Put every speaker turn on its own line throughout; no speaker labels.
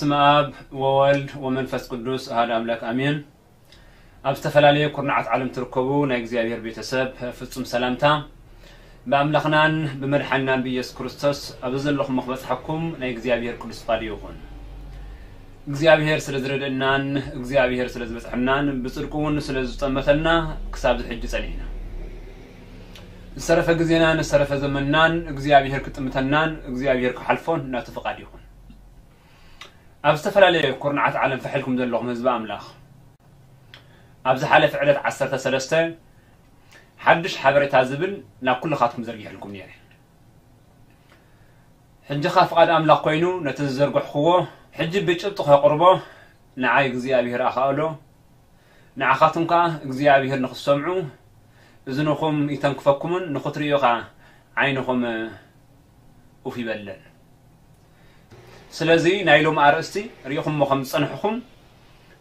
بسم أب وولد ومنفس قدوس هذا أملك أمين أبستفل علي كرنعة علم تركبو نيكزي أبير بيتسب فتصم سلامتا بأملخنا بمرحنا بيس كرستوس أبزل لكم مخبث حكم نيكزي أبير كرس فاليوخون إكزي أبير سلزرد إنان إكزي أبير سلزبت حنان بسركون سلزبت مثلنا كساب الحج سلينا السرفة قزينا السرفة زمنان إكزي أبير كتمتنان إكزي أبير كحلفون ناتفق عليكم أب استفلا لي كورنعة عالم فحلكم ذا اللغم هزبا أملاخ أب زحالة فعلت عسر سلستة حدش حبر تازبل نا كل خاتم زرقية لكم نيري حنج خاف قاد أملاخ قوينو نتنزرق حقوة حج بيج ابتخي قربو نعاي قزي أبيهر أخالو نعا خاتم كا قزي أبيهر نخص سمعو إذنوكم يتنكفكم نخطريو كا عينكم أوفي بلل سلازي نايلوم ارستي ريخم مخم صنحكم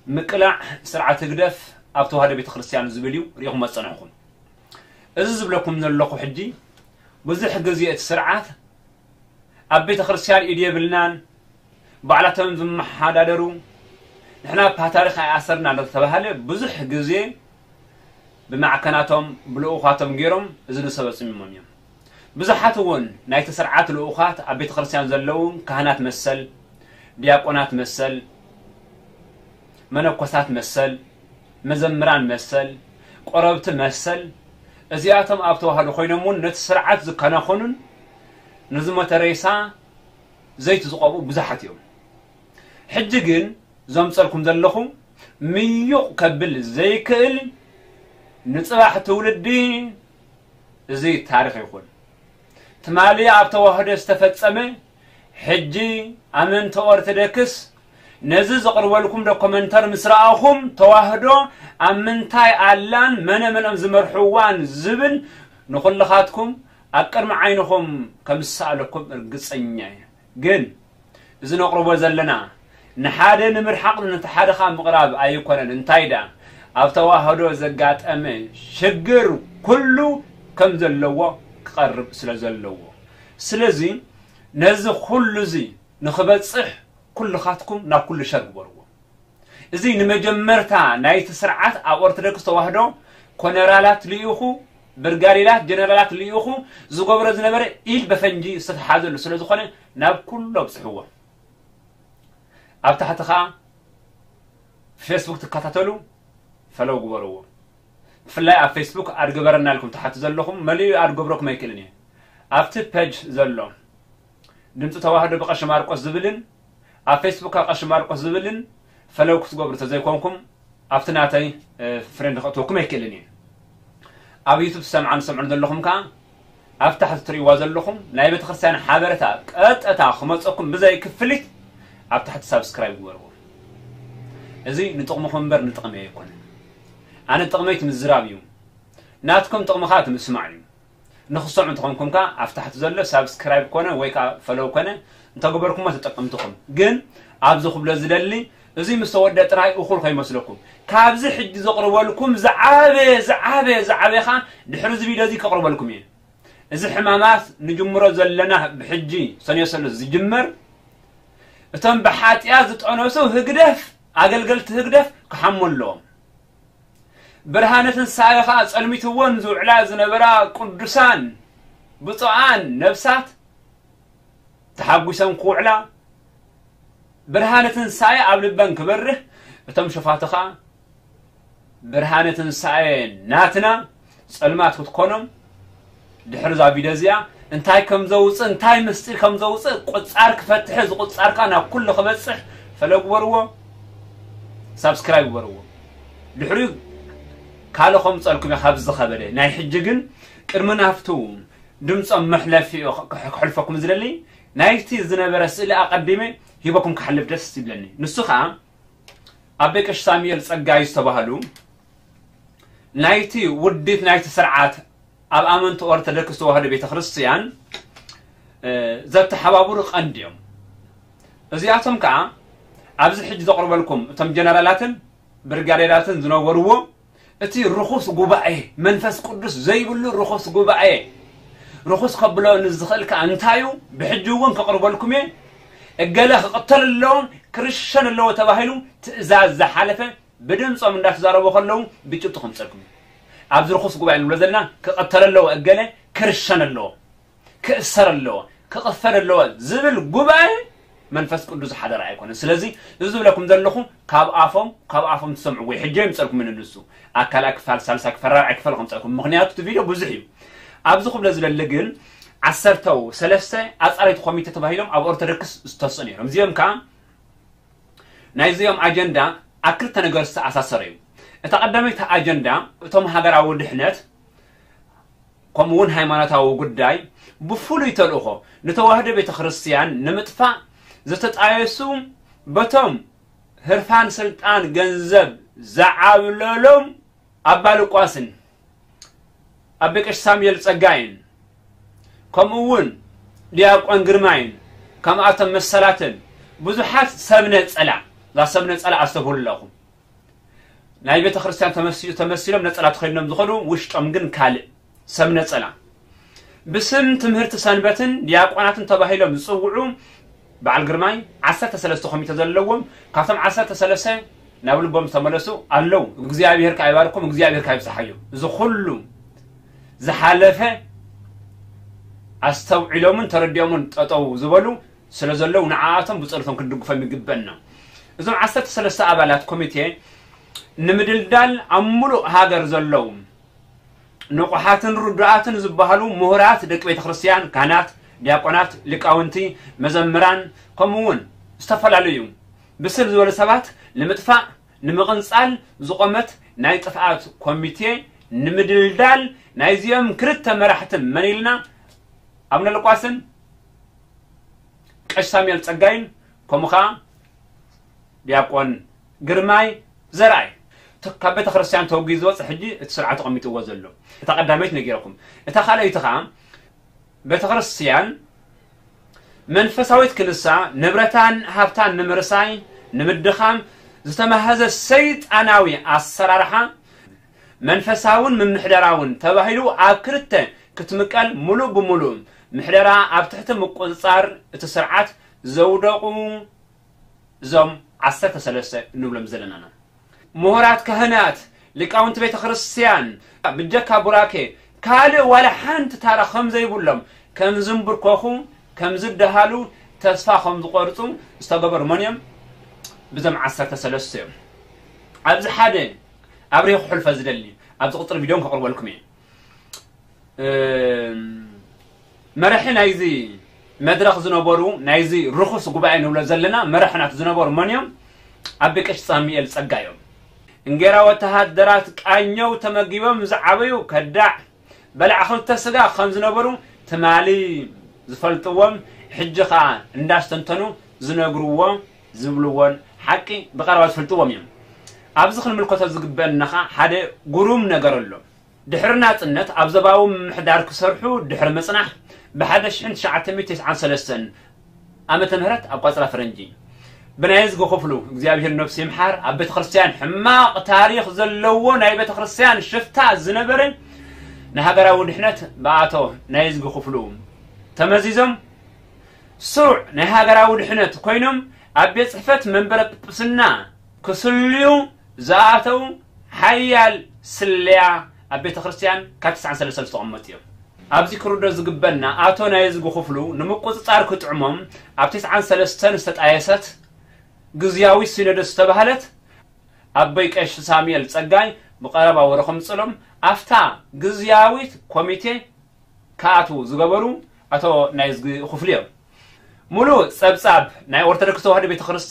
مكلع سرعة تقدف أبتو هذا بيت خريستيان زبليو ريخم صنحكم إذا لكم من اللقو حجي بزح قزية السرعة أبيت خريستيان إيديا بلنان بعلتهم ذم حدا درو نحنا بهتاريخ أسرنا للتبهل بزح قزية بمعكناتهم بلوخاتهم غيرهم إذا لسبب سميمهم يوم بزحات ون نايت سرعات الأوقات عبيت خرسيان زلون كهنات مسل دياقونات مسل منقوسات مسل مزمران مسل قربت مسل ازياتم ابتو هادو خوينمون نت سرعات زكنا خونن نزمة ريسا زيت زقابو بزحات يوم حجيجن زمصلكم زلخم ميو قبل زيكل نصباح تولدين زي تاريخ يقول تمالي عبتوهر استفدت سمي حجي أمن تورتدكس نزز قروا لكم دا كومنتر مسرا أخوم توهدو أمن تاي علان من من أمزمر حوان زبن نقول لخاتكم أكر معينكم كم الساعة لكم القصينية قل إذا نقربوا زلنا نحادي نمر حقل نتحادي خام مقراب أيكونا ننتايدا أفتواهدو زقات أمي شقر كله كم زلوا ክቐርብ ስለ ዘለዎ ስለዚ ነዚ ኩሉ እዚ ንኽበፅሕ ኩልኻትኩም ናብ ኩሉ ሸር ግበርዎ እዚ ንመጀመርታ ናይቲ ስርዓት ኣብ ኦርቶዶክስ ተዋህዶ ኮነራላት ልኢኹ ብርጋዴላት ጀነራላት ልኢኹ ዝገብሮ ዝነበረ ኢል በፈንጂ ዝተተሓዘሉ ስለ ዝኾነ ናብ ኩሉ ኣብፅሕዎ ኣብ ታሕቲ ከዓ ፌስቡክ ትከታተሉ ፈለው ግበርዎ ብፍላይ ኣብ ፌስቡክ ኣድግበረና ኢልኩም ተሓቲ ዘለኹም መሊኡ ኣድገብረኩም ኣይክእልን እየ ኣብቲ ፔጅ ዘሎ ድምፂ ተዋህዶ ብቐሺ ማርቆስ ዝብልን ኣብ ፌስቡክ ኣብ ቀሺ ማርቆስ ዝብልን ፈለው ክትገብሩ ተዘይኮንኩም ኣብቲ ናተይ ፍሬንድ ክእትወኩም ኣይክእልን እዩ ኣብ ዩቱብ ሰምዓን ሰምዑን ዘለኹም ከዓ ኣብ ታሕቲ ትርእይዋ ዘለኹም ናይ ቤተ ክርስትያን ሓበሬታ ቀጥታ ክመፀኩም ብዘይክፍሊት ኣብ ታሕቲ ሳብስክራይብ ግበርዎ እዚ ንጥቕሙኹም እምበር ንጥቕሚ ኣይኮነን أنا تقميت من الزرابيوم ناتكم تقمخات مسمعين نخصو عندكم كا أفتحت زلة سبسكرايب كونا ويكا فلو كونا نتقبركم ما تتقمتكم قن أبزو خبلا زلالي زي مستوى دات راي أخر خي مسلكم كابزي حد زقروا لكم زعابي زعابي زعابي خان دحرز بي لازي كقروا لكم يين زي حمامات نجمرو زلنا بحجي سنيو سلو زي جمر تم بحاتيا زتعنوسو هقدف أقل قلت هقدف كحمون لهم برهانة تنسايخا ጸልሚት ውን ዝውዕላ ዝነበራ ቅዱሳን ብፁዓን ነብሳት ተሓጒሰን ክውዕላ ብርሃነ ትንሣኤ ኣብ ልበን ክበርህ እቶም ሸፋት ኸዓ ብርሃነ ትንሣኤ ናትና ጸልማት ክትኮኖም ድሕሪ ዛ ቪደ እዚኣ እንታይ ከም ዘውፅእ እንታይ ምስጢር ከም ዘውፅእ ቁጻር ክፈትሕ እዚ ቁጻርካ ናብ ኩሉ ክበጽሕ ፈለግ በርዎ ሳብስክራይብ በርዎ ድሕሪኡ ካልኹም ፀልኩም ካብ ዝኸበደ ናይ ሕጂ ግን ቅድሚ ናፍቱ ድምፆም መሕለፊ ክሕልፈኩም ዝደሊ ናይቲ ዝነበረ ስእሊ ኣቐዲመ ሂበኩም ክሓልፍ ደስ ይብለኒ ንሱ ከዓ ኣብ ቀሽ ሳሙኤል ፀጋዩ ዝተባሃሉ ናይቲ ውዲት ናይቲ ስርዓት ኣብ ኣመንቲ ኦርቶዶክስ ተዋህዶ ቤተ ክርስትያን ዘተሓባብሩ ቀንዲ እዮም እዚኣቶም ከዓ ኣብዚ ሕጂ ዘቕርበልኩም እቶም ጀነራላትን ብርጋዴራትን ዝነበርዎ اتي رخص غبعه منفس قدس زي بلو رخص غبعه رخص قبلو نزخل كانتايو بحجوون كقرب لكم اقلا خقتل اللون كرشن اللو تباهلو تزاز زحالفه بدون صوم من داخل زاربو خلو بيتو تخمسكم عبد رخص غبعه المرزلنا كقتل اللو اقلا كرشن اللو كأسر اللو كقفر اللو زبل غبعه መንፈስ ቅዱስ ሓደር ኣይኮነን ስለዚ እዚ ዝብለኩም ዘለኹ ካብ ኣፎም ካብ ኣፎም ትሰምዑ ወይ ሕጂ ይምፀልኩም ንንሱ ኣካልኣ ክፋል ሳልሳ ክፈል ራብዓይ ክፋል ከምፀልኩም ምክንያቱ እቲ ቪድዮ ብዙሕ እዩ ኣብዚ ክብሎ ዝደሊ ግን ዓሰርተው ሰለስተ ኣፃረይቲ ኮሚቴ ተባሂሎም ኣብ ኦርቶዶክስ ዝተወሰኑ እዮም እዚኦም ከዓ ናይዚኦም ኣጀንዳ ኣብ ክልተ ነገር ዝተኣሳሰረ እዩ እታ ቀዳመይቲ ኣጀንዳ እቶም ሃገራዊ ድሕነት ከምኡ እውን ሃይማኖታዊ ጉዳይ ብፍሉይ ተልእኾ ንተዋህዶ ቤተ ክርስትያን ንምጥፋእ ዝተጣየሱ በቶም ህርፋን ስልጣን ገንዘብ ዝዓብለሎም ኣባ ልቋስን ኣቤ ቀሽ ሳሙኤል ፀጋይን ከምኡ እውን ዲያቆን ግርማይን ከምኣቶም መሰላትን ብዙሓት ሰብነ ፀላ እዛ ሰብነ ፀላ ኣስተብህሉ ኣለኹም ናይ ቤተ ክርስቲያን ተመሲሎም ነፀላ ተኸዲኖም ዝኸዱ ውሽጦም ግን ካልእ ሰብ ነፀላ ብስም ትምህርቲ ሰንበትን ዲያቆናትን ተባሂሎም ዝፅውዑ በዓል ግርማይ ዓሰርተ ሰለስተ ኮሚተ ዘለዎም ካብቶም ዓሰርተ ሰለስተ ናብ ልቦም ዝተመለሱ ኣለው እግዚኣብሔር ካ ይባርኩም እግዚኣብሔር ካ ይብፅሓዮ እዚ ኩሉ ዝሓለፈ ኣስተውዒሎምን ተረዲኦምን ጠጠው ዝበሉ ስለ ዘለዉ ንዓኣቶም ብፀሎቶም ክንድግፎም ይግበአና እዞም ዓሰርተ ሰለስተ ኣባላት ኮሚቴ ንምድልዳል ኣብ ሙሉእ ሃገር ዘለው ንቑሓትን ርዱኣትን ዝበሃሉ ምሁራት ደቂ ቤተ ክርስትያን ካህናት ዲያቆናት ሊቃውንቲ መዘምራን ከምኡ እውን ዝተፈላለዩ ብስር ዝበሉ ሰባት ንምጥፋእ ንምቕንፃል ዝቆመት ናይ ጥፍኣት ኮሚቴ ንምድልዳል ናይዚኦም ክልተ መራሕትን መን ኢልና ኣቡነ ልቋስን ቀሽ ሳሙኤል ፀጋይን ከምኡ ከዓ ዲያቆን ግርማይ ዘርአይ ካብ ቤተ ክርስቲያን ተወጊ ዝወፅእ ሕጂ እቲ ስርዓት ተቐሚጥዎ ዘሎ እታ ቀዳመይት ነጊረኩም እታ ካልአይቲ ከዓ ቤተ ክርስቲያን መንፈሳዊት ክንሳ ንብረታን ሃብታን ንምርሳይ ንምድኻም ዝተመሃዘ ሰይጣናዊ ኣሰራርሓ መንፈሳውን ምምሕደራውን ተባሂሉ ኣብ ክልተ ክትምቀል ሙሉእ ብሙሉእ ምሕደራ ኣብ ትሕቲ ምቁፅፃር እቲ ስርዓት ዘውደቑ እዞም ዓሰርተ ሰለስተ እንብሎም ዘለናና ምሁራት ካህናት ሊቃውንቲ ቤተ ክርስቲያን ብጀካ ቡራኬ ካልእ ዋላ ሓንቲ ታራ ከም ዘይብሎም ከም ዝምብርከኹ ከም ዝደሃሉ ተስፋ ከም ዝቆርፁ ዝተገበሩ መን እዮም ብዞም ዓሰርተ ሰለስተ እዮም ኣብዚ ሓደ ኣብሬ ክሕልፈ ዝደሊ ኣብዚ ቁፅሪ ቪድዮን ከቕርበልኩም እየ መርሒ ናይዚ መድረክ ዝነበሩ ናይዚ ርኩስ ጉባኤ ንብሎ ዘለና መራሕናት ዝነበሩ መን እዮም ኣብ ቤቀሽ ሳሙኤል ፀጋ እዮም እንጌራ ወተሃደራት ቃኘው ተመጊቦም ዝዓበዩ ከዳዕ بلع خلت سجا خم زنبرو تمالي زفلطوم حج خا እንዳስተንተኑ ዝነግርዎ ዝብልዎን ሓቂ ብቀረባ ዝፈልጥዎም እዮም ኣብዚ ክንምልከቶ ዝግበአና ኸ ሓደ ጉሩም ነገር ኣሎ ድሕሪ ናፅነት ኣብ ዘባዊ ምምሕዳር ክሰርሑ ድሕሪ ምፅናሕ ብ1993 ዓመተ ምህረት ኣብ ቋፅራ ፈረንጂ ብናይ ህዝቢ ክፍሉ እግዚኣብሔር ነብሲ ይምሓር ኣብ ቤተ ክርስቲያን ሕማቕ ታሪክ ዘለዎ ናይ ቤተ ክርስቲያን ሽፍታ ዝነበረን ንሃገራዊ ድሕነት ብኣተዎ ናይ ህዝቢ ክፍሉ ተመዚዞም ስሩዕ ናይ ሃገራዊ ድሕነት ኮይኖም ኣብ ቤት ፅሕፈት መንበረ ጵጵስና ክስልዩ ዝኣተው ሓያል ስለያ ኣብ ቤተ ክርስቲያን ካብ 93 ተቐመጡ እዮም ኣብዚ ክርዶ ዝግበአና ኣቶ ናይ ህዝቢ ክፍሉ ንምቁፅፃር ክጥዕሞም ኣብ 93 ዝተጣየሰት ግዝያዊ ሲኖዶስ ዝተባሃለት ኣቦይ ቀሺ ሳሙኤል ፀጋይ ብቀረባ ወረ ከምፅሎም ኣፍታ ግዝያዊት ኮሚቴ ከኣትዉ ዝገበሩ ኣቶ ናይ ክፍሉ እዮም። ሙሉእ ፀብፃብ ናይ ኦርቶዶክስ ተዋህዶ ቤተ ክርስቲያን